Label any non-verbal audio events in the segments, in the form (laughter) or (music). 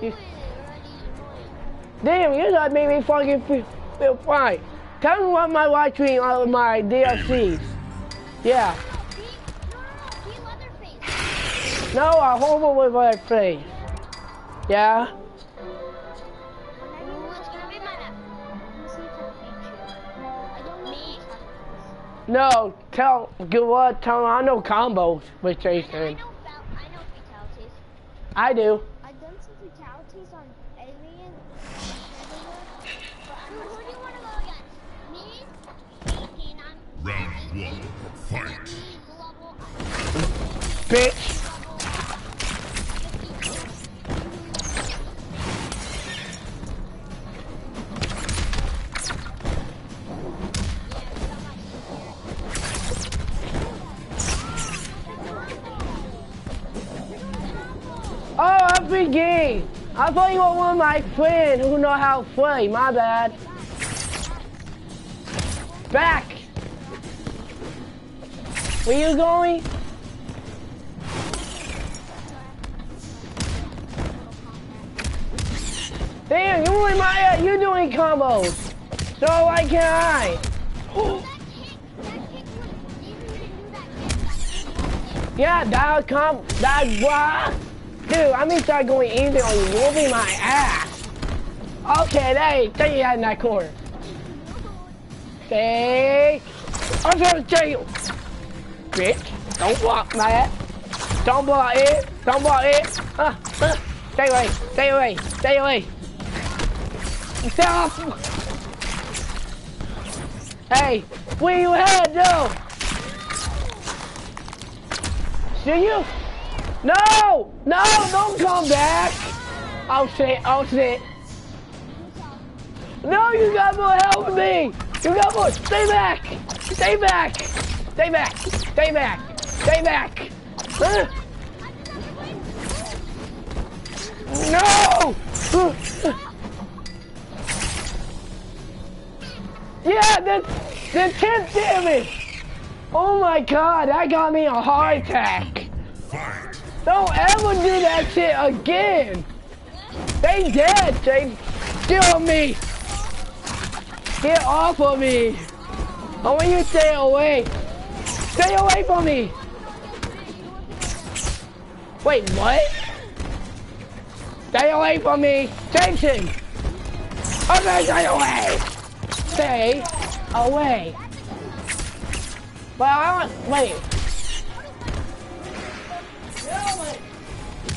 You, damn, you just made me fucking feel, feel fine. Tell me what my watching on uh, my DLCs. Yeah. No, I hover with my face. Yeah. No, tell, good what, tell I know combos with Jason. I do. I've done some fatalities on Alien. Who do you want to go against? Me? Round one, fight. Bitch. Oh, I'm forget. I thought you were one of my friends who know how to play. My bad. Back. Where you going? Damn, you my uh, you doing combos. So why can't I? Yeah, that come that what? Dude, I'm gonna start going easy on you. You will be my ass. Okay, hey, take your head in that corner. Stay. I'm gonna tell you. Bitch, don't block ass. Don't block it. Don't block it. Uh. Stay away. Stay away. Stay away. Stay off. Hey, where you head, though? See you? No! No! Don't come back! Oh shit! Oh shit! No! You got more help with me! You got more! Stay back! Stay back! Stay back! Stay back! Stay back! Huh? No! Yeah, the, the 10th damage! Oh my god, that got me a heart attack! Don't ever do that shit again! They dead, they kill me! Get off of me! I want you to stay away! Stay away from me! Wait, what? Stay away from me! Jason! Okay, stay away! Stay away! Well, I want, wait.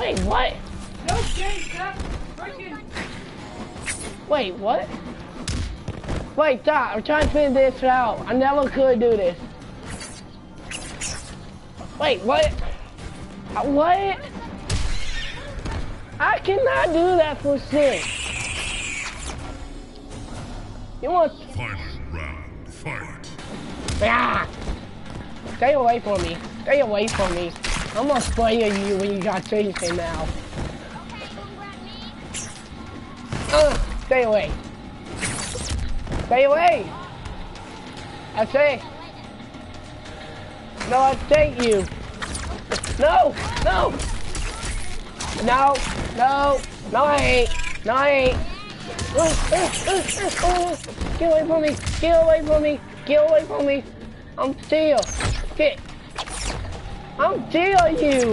Wait, what? No, freaking. Wait, what? Wait, stop. I'm trying to figure this out. I never could do this. Wait, what? Uh, What? I cannot do that for shit. You want... Final round, fight. Ah! Stay away from me. Stay away from me. I'm gonna spray you when you got chasing now. Uh, stay away. Stay away. I say. No, I take you. No, no. No, no, no, I ain't. No, I ain't. Get away from me. Get away from me. Get away from me. I'm still. Get. I'm still you.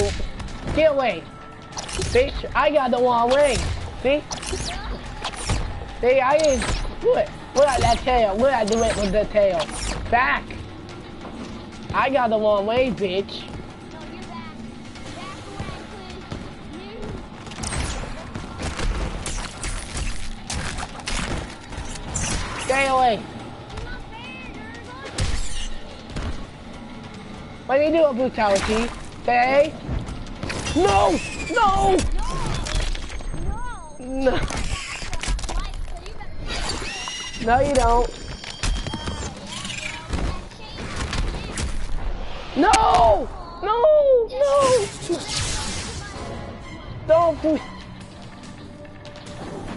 Get away. Bitch, I got the one way. See? See, I didn't. What? Look at that tail. Look at do it with the tail. Back. I got the one way, bitch. Stay away. What do you do, brutality? Stay. No! No! No. No, (laughs) you don't. Don't push.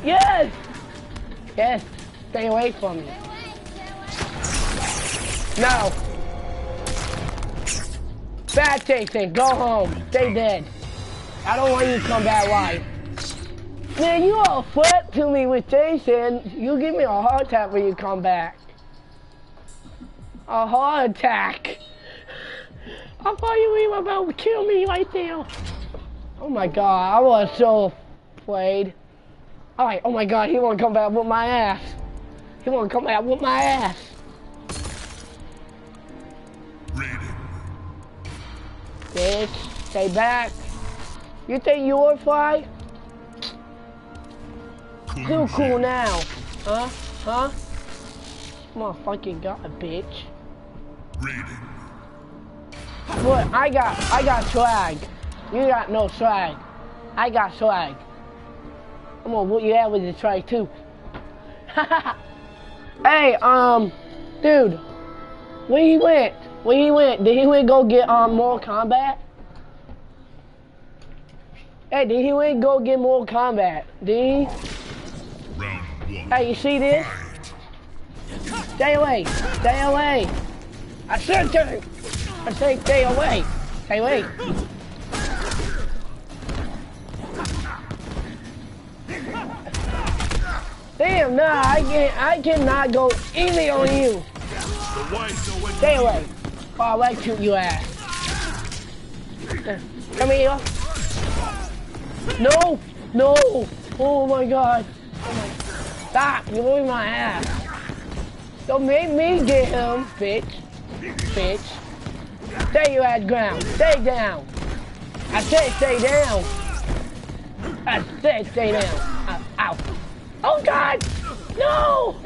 Yes! Yes. Stay away from me. No. Bad Jason, go home. Stay dead. I don't want you to come back alive. Man, you all flirt to me with Jason. You give me a heart attack when you come back. A heart attack. I thought you were about to kill me right there. Oh my god, I was so afraid. Alright, oh my god, he wanna come back with my ass. He wanna come back with my ass. Raiden. Bitch, stay back. You think you would fly? Too cool now. Huh? Huh? My Motherfucking god, bitch. Raiden. Look, I got, I got swag. You got no swag. I got swag. I'm gonna whoop you out with the swag too. (laughs) hey, um, dude, where he went? Where he went? Did he went go get um more combat? Hey, did he went go get more combat? Did he? Round one. Hey, you see this? Fight. Stay away! Stay away! I said to I say stay away! Stay away! Nah, I can't, I cannot go easy on you! Stay away! Oh, I like shoot you ass. Come here! No! No! Oh my god! Stop! You're moving my ass! Don't make me get him, bitch. Bitch. Stay your ass ground. Stay down. I said stay down. I said stay down. Ow. Ow. Oh God! No!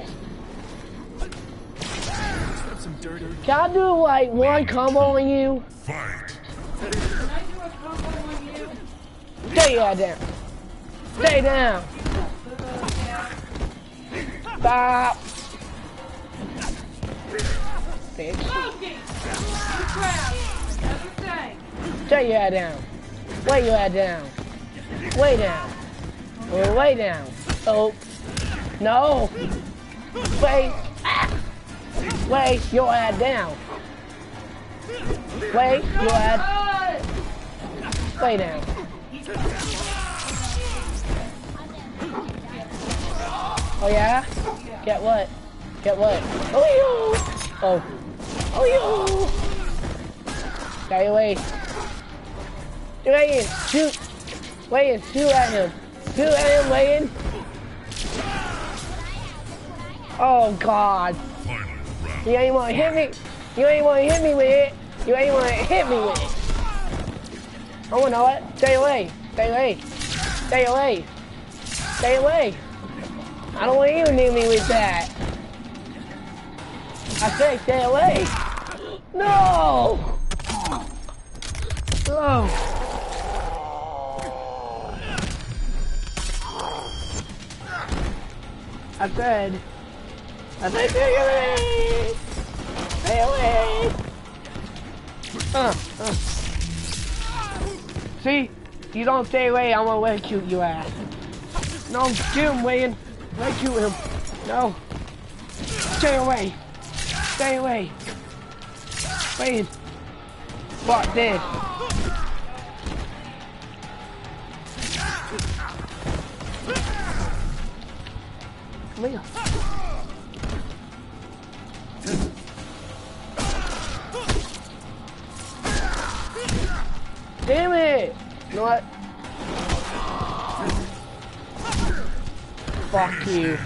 Can I do like one combo on you? Fight. Can I do a combo on you? Stay your ass down. Stay down. Stop. Bitch. Stay your ass down. Lay your ass down. Way down. Way down. Oh. No. Wait. Lay your ass down. Lay your ass. Lay down. Oh yeah? Get what? Get what? Oh you! Oh. Oh you! Stay away. Wait, shoot. Wait, shoot at him. Shoot at him, Wayne. Oh God. You ain't wanna hit me. You ain't wanna hit me with it. You ain't wanna hit me with it. Oh, you know what? Stay away. Stay away. Stay away. Stay away. I don't want you near me with that. I say stay away. No. Oh. I said. I said stay away. Stay away. Uh, uh. See? You don't stay away, I'm gonna electrocute your ass. No, get him, Wayne. Electrocute him. No. Stay away. Stay away. Wayne. Fuck this. Come here. Damn it! You know what? Fuck you.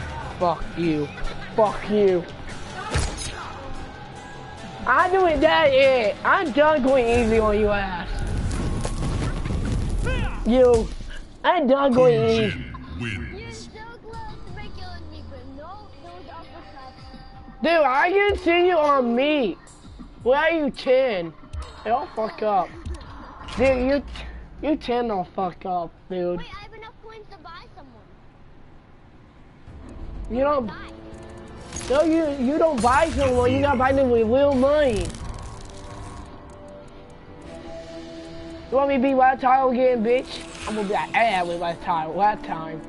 Fuck you. Fuck you. I do it that it. I'm done going easy on you ass. You. I'm done going easy. You're so close to me, but no, those. Dude, I can see you on me. Where are you 10? Don't fuck up. Dude, you, you 10 don't fuck up, dude. Wait, I have enough coins to buy someone. You don't, Buy. no, you, you don't buy someone, you gotta buy them with real money. You want me to be Wild Tile again, bitch? I'm gonna be like, eh, with Wild Tile, that time.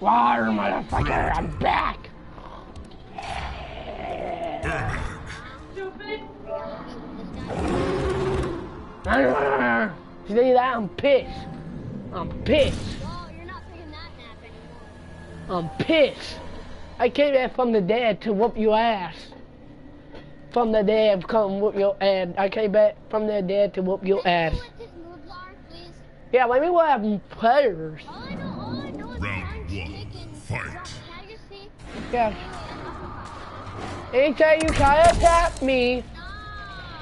Rawr, motherfucker, I'm back! Stupid! See that? I'm pissed. I'm pissed. Well, you're not taking that nap anymore. I'm pissed. I came back from the dead to whoop your ass. From the dead, come whoop your ass. I came back from the dead to whoop your ass. Can you what his moves are, please? Yeah, let me have players. All I know, all I know is Round one, fight. Can I just see? Yeah. Anytime you try to tap me,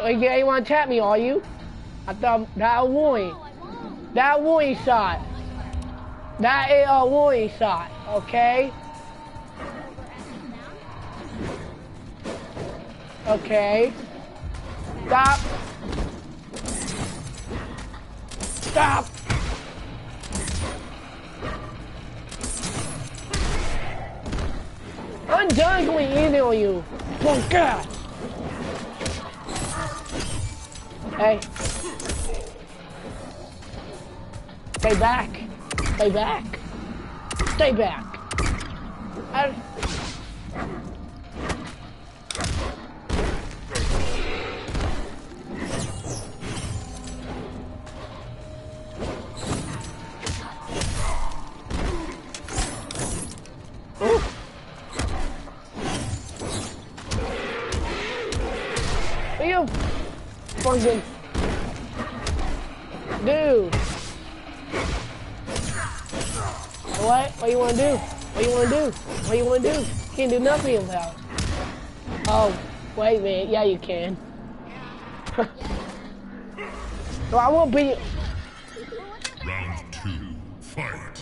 like, yeah, you want to tap me, are you? I thought that was warning. That warning shot. That is a warning shot, okay? Okay. Stop. Stop. I'm done going in on you. Oh God. Hey. Stay back. Stay back. Stay back. I... dude? What? What you wanna do? What you wanna do? What you wanna do? Can't do nothing about. it. Oh, wait a minute. Yeah, you can. (laughs) so I won't be Round two, fight.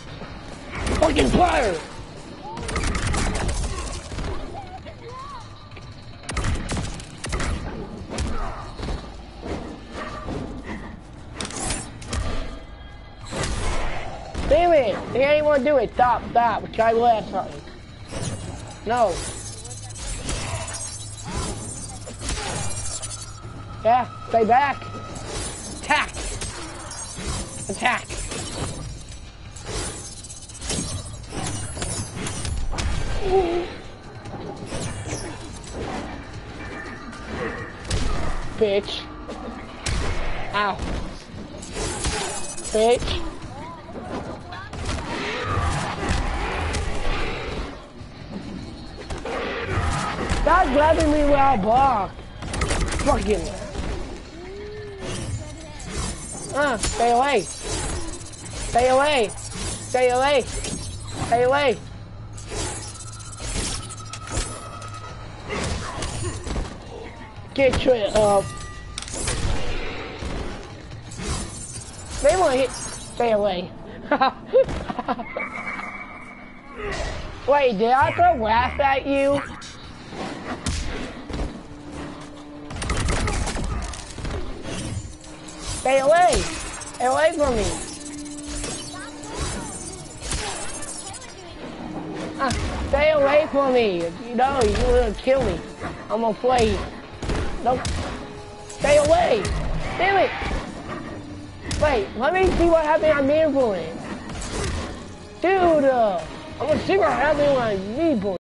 fucking player. It! He ain't wanna do it. Stop, stop. Try last something. No. Yeah, stay back. Attack. Attack. Bitch. Ow. Bitch. Stop grabbing me while I block. Fucking. Uh, stay away. Stay away. Stay away. Stay away. Get your up. They want hit. Stay away. (laughs) Wait, did I throw laugh at you? Stay away! Stay away from me! Ah, stay away from me! You know, you're gonna kill me. I'm gonna play. Nope. Stay away! Damn it! Wait, let me see what happened on me bullying. Dude, uh, I'm gonna see what happened on me bullying.